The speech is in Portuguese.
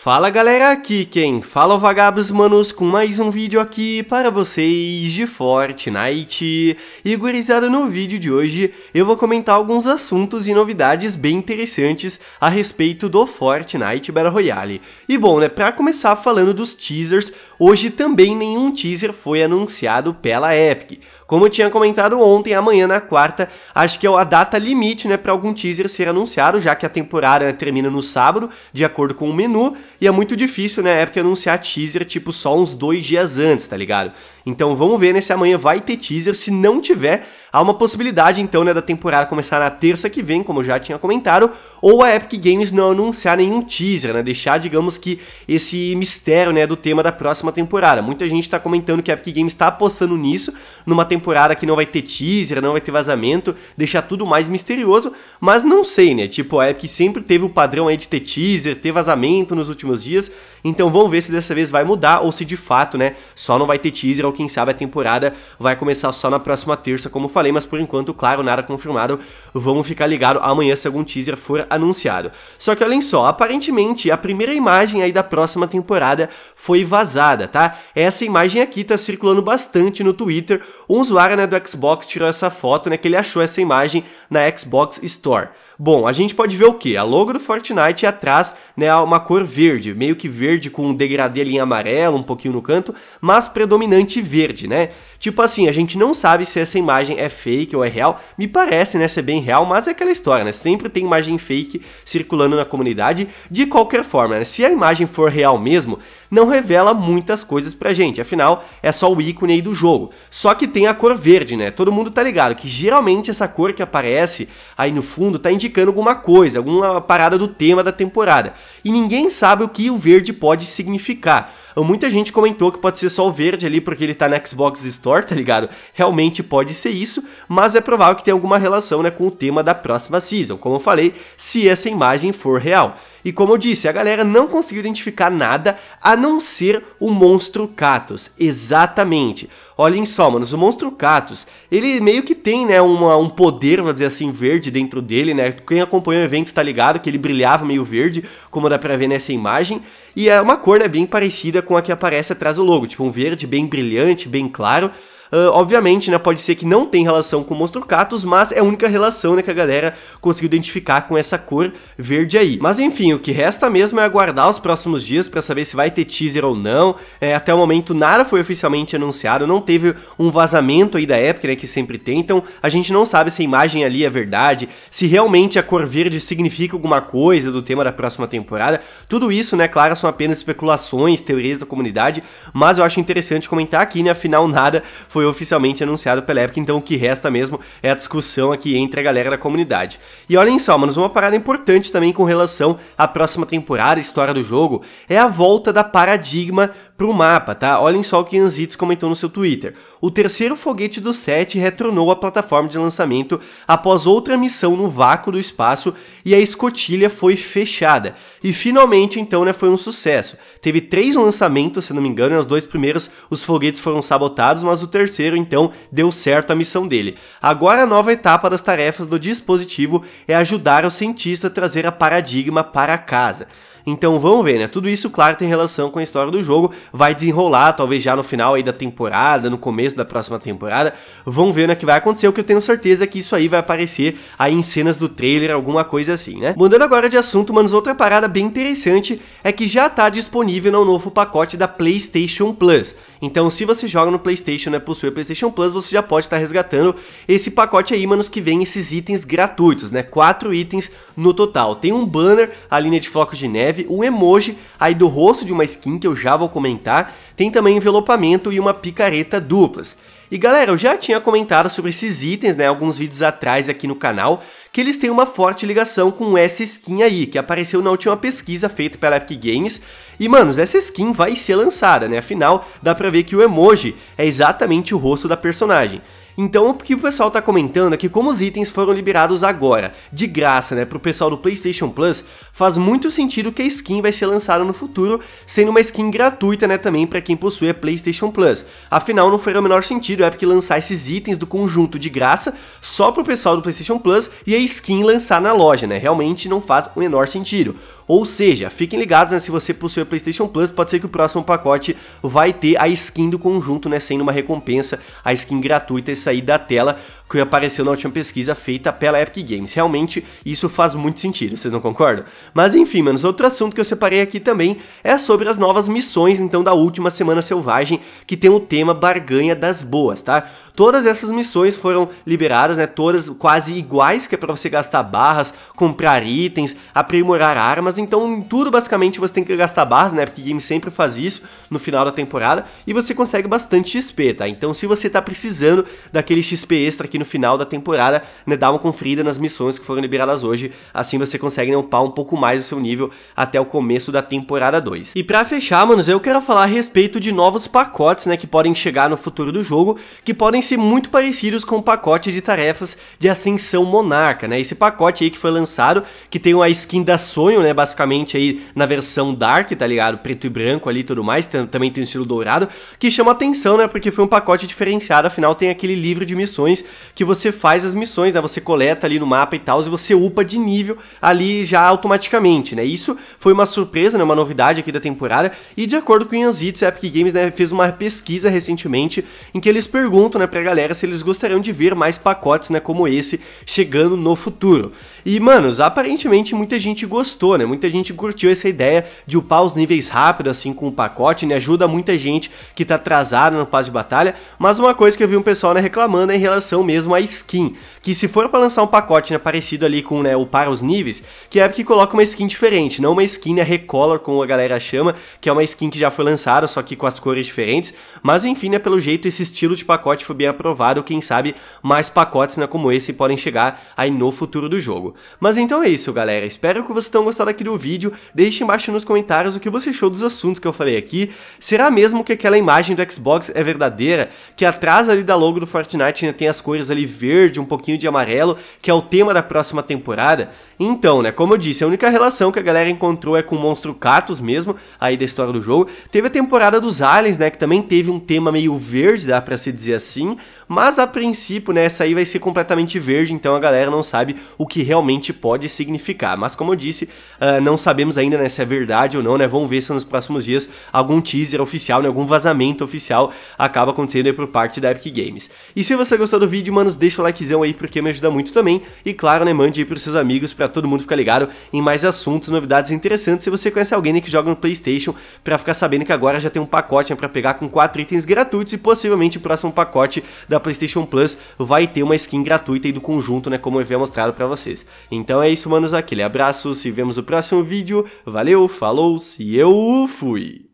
Fala galera, aqui quem fala é o Vagabos Manos com mais um vídeo aqui para vocês de Fortnite. E gurizada, no vídeo de hoje eu vou comentar alguns assuntos e novidades bem interessantes a respeito do Fortnite Battle Royale. E bom, né, pra começar falando dos teasers, hoje também nenhum teaser foi anunciado pela Epic. Como eu tinha comentado ontem, amanhã na quarta, acho que é a data limite, né, para algum teaser ser anunciado, já que a temporada termina no sábado, de acordo com o menu, e é muito difícil, né, época anunciar teaser, tipo, só uns dois dias antes, tá ligado? Então vamos ver né, se amanhã vai ter teaser, se não tiver, há uma possibilidade então, né, da temporada começar na terça que vem, como eu já tinha comentado, ou a Epic Games não anunciar nenhum teaser, né, deixar, digamos que, esse mistério, né, do tema da próxima temporada. Muita gente tá comentando que a Epic Games tá apostando nisso, numa temporada que não vai ter teaser, não vai ter vazamento, deixar tudo mais misterioso, mas não sei, né, tipo, a Epic sempre teve o padrão aí de ter teaser, ter vazamento nos últimos dias, então vamos ver se dessa vez vai mudar, ou se de fato, né, só não vai ter teaser, ou quem sabe a temporada vai começar só na próxima terça, como falei, mas por enquanto, claro, nada confirmado, vamos ficar ligado amanhã se algum teaser for anunciado. Só que olhem só, aparentemente a primeira imagem aí da próxima temporada foi vazada, tá? Essa imagem aqui tá circulando bastante no Twitter, um usuário né, do Xbox tirou essa foto, né, que ele achou essa imagem na Xbox Store. Bom, a gente pode ver o que? A logo do Fortnite e atrás, né, uma cor verde, meio que verde com um degradê em amarelo, um pouquinho no canto, mas predominante verde, né? Tipo assim, a gente não sabe se essa imagem é fake ou é real. Me parece, né, ser bem real, mas é aquela história, né? Sempre tem imagem fake circulando na comunidade. De qualquer forma, né? Se a imagem for real mesmo, não revela muitas coisas pra gente. Afinal, é só o ícone aí do jogo. Só que tem a cor verde, né? Todo mundo tá ligado que geralmente essa cor que aparece aí no fundo tá indicando alguma coisa, alguma parada do tema da temporada. E ninguém sabe o que o verde pode significar. Muita gente comentou que pode ser só o verde ali porque ele tá na Xbox Store, tá ligado? Realmente pode ser isso, mas é provável que tenha alguma relação né, com o tema da próxima season, como eu falei, se essa imagem for real. E como eu disse, a galera não conseguiu identificar nada a não ser o monstro Catus. Exatamente. Olhem só, manos, o monstro Catus, ele meio que tem, né, uma, um poder, vou dizer assim, verde dentro dele, né? Quem acompanhou o evento tá ligado que ele brilhava meio verde, como dá pra ver nessa imagem. E é uma cor, né, bem parecida com a que aparece atrás do logo, tipo um verde bem brilhante, bem claro. Uh, obviamente, né, pode ser que não tem relação com o Monstro Catus, mas é a única relação né, que a galera conseguiu identificar com essa cor verde aí. Mas enfim, o que resta mesmo é aguardar os próximos dias para saber se vai ter teaser ou não. É, até o momento nada foi oficialmente anunciado, não teve um vazamento aí da Epic, né, que sempre tem, então a gente não sabe se a imagem ali é verdade, se realmente a cor verde significa alguma coisa do tema da próxima temporada. Tudo isso, né, claro, são apenas especulações, teorias da comunidade, mas eu acho interessante comentar aqui, né, afinal nada foi foi oficialmente anunciado pela Epic, então o que resta mesmo é a discussão aqui entre a galera da comunidade. E olhem só, manos, uma parada importante também com relação à próxima temporada, história do jogo, é a volta da Paradigma pro mapa, tá? Olhem só o que Anzitz comentou no seu Twitter. O terceiro foguete do set retornou à plataforma de lançamento após outra missão no vácuo do espaço e a escotilha foi fechada. E finalmente, então, né, foi um sucesso. Teve três lançamentos, se não me engano, e os dois primeiros os foguetes foram sabotados, mas o terceiro, então, deu certo a missão dele. Agora a nova etapa das tarefas do dispositivo é ajudar o cientista a trazer a paradigma para casa. Então vamos ver, né? Tudo isso, claro, tem relação com a história do jogo. Vai desenrolar, talvez já no final aí da temporada, no começo da próxima temporada. Vamos ver né, o que vai acontecer. O que eu tenho certeza é que isso aí vai aparecer aí em cenas do trailer, alguma coisa assim, né? Mudando agora de assunto, manos, outra parada bem interessante é que já tá disponível no novo pacote da PlayStation Plus. Então, se você joga no PlayStation, né, possui a PlayStation Plus, você já pode estar resgatando esse pacote aí, manos, que vem esses itens gratuitos, né? Quatro itens no total. Tem um banner, a linha de flocos de neve, um emoji aí do rosto de uma skin que eu já vou comentar. Tem também envelopamento e uma picareta duplas. E galera, eu já tinha comentado sobre esses itens, né, alguns vídeos atrás aqui no canal, que eles têm uma forte ligação com essa skin aí, que apareceu na última pesquisa feita pela Epic Games. E, manos, essa skin vai ser lançada, né, afinal, dá pra ver que o emoji é exatamente o rosto da personagem. Então o que o pessoal tá comentando é que como os itens foram liberados agora, de graça, né, pro pessoal do PlayStation Plus, faz muito sentido que a skin vai ser lançada no futuro, sendo uma skin gratuita, né, também para quem possui a PlayStation Plus. Afinal, não faria o menor sentido a Epic lançar esses itens do conjunto de graça só pro pessoal do PlayStation Plus e a skin lançar na loja, né? Realmente não faz o menor sentido. Ou seja, fiquem ligados, né, se você possui a PlayStation Plus, pode ser que o próximo pacote vai ter a skin do conjunto, né, sendo uma recompensa, a skin gratuita e sair da tela que apareceu na última pesquisa feita pela Epic Games. Realmente, isso faz muito sentido, vocês não concordam? Mas enfim, manos, outro assunto que eu separei aqui também é sobre as novas missões, então, da última Semana Selvagem, que tem o tema Barganha das Boas, tá? Todas essas missões foram liberadas, né? Todas quase iguais, que é para você gastar barras, comprar itens, aprimorar armas. Então, em tudo basicamente você tem que gastar barras, né? Porque game sempre faz isso no final da temporada e você consegue bastante XP, tá? Então, se você tá precisando daquele XP extra aqui no final da temporada, né, dá uma conferida nas missões que foram liberadas hoje, assim você consegue né, upar um pouco mais o seu nível até o começo da temporada 2. E para fechar, manos, eu quero falar a respeito de novos pacotes, né, que podem chegar no futuro do jogo, que podem ser muito parecidos com o pacote de tarefas de Ascensão Monarca, né? Esse pacote aí que foi lançado, que tem uma skin da Sonho, né, basicamente aí na versão Dark, tá ligado? Preto e branco ali e tudo mais, também tem o estilo dourado, que chama atenção, né, porque foi um pacote diferenciado, afinal tem aquele livro de missões que você faz as missões, né? Você coleta ali no mapa e tal, e você upa de nível ali já automaticamente, né? Isso foi uma surpresa, né? Uma novidade aqui da temporada. E de acordo com o Yanzitz, a Epic Games né, fez uma pesquisa recentemente em que eles perguntam, né, pra galera se eles gostariam de ver mais pacotes, né, como esse chegando no futuro. E, manos, aparentemente muita gente gostou, né? Muita gente curtiu essa ideia de upar os níveis rápido, assim, com o pacote, né? Ajuda muita gente que tá atrasada no passe de batalha. Mas uma coisa que eu vi um pessoal né, reclamando é em relação mesmo à skin. Que se for para lançar um pacote né, parecido ali com né, o para os níveis, que é porque coloca uma skin diferente, não uma skin né, recolor, como a galera chama, que é uma skin que já foi lançada, só que com as cores diferentes. Mas enfim, né, pelo jeito esse estilo de pacote foi bem aprovado, quem sabe mais pacotes né, como esse podem chegar aí no futuro do jogo. Mas então é isso, galera. Espero que vocês tenham gostado aqui do vídeo. Deixe embaixo nos comentários o que você achou dos assuntos que eu falei aqui. Será mesmo que aquela imagem do Xbox é verdadeira? Que atrás ali da logo do Fortnite ainda tem as cores ali verde, um pouquinho de amarelo, que é o tema da próxima temporada? Então, né, como eu disse, a única relação que a galera encontrou é com o monstro Catus mesmo, aí da história do jogo. Teve a temporada dos aliens, né, que também teve um tema meio verde, dá pra se dizer assim, mas a princípio, né, essa aí vai ser completamente verde, então a galera não sabe o que realmente pode significar. Mas como eu disse, uh, não sabemos ainda, né, se é verdade ou não, né, vamos ver se nos próximos dias algum teaser oficial, né, algum vazamento oficial acaba acontecendo aí por parte da Epic Games. E se você gostou do vídeo, manos, deixa o likezão aí porque me ajuda muito também, e claro, né, mande aí pros seus amigos pra todo mundo ficar ligado em mais assuntos, novidades interessantes. Se você conhece alguém que joga no PlayStation, para ficar sabendo que agora já tem um pacote né, para pegar com quatro itens gratuitos e possivelmente o próximo pacote da PlayStation Plus vai ter uma skin gratuita aí do conjunto, né, como eu havia mostrado para vocês. Então é isso, manos, aquele abraço, se vemos no próximo vídeo. Valeu, falou, se eu fui.